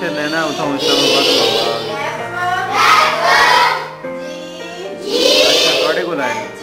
się nenauczą wyszanować Boga. Asia, kogo gulają?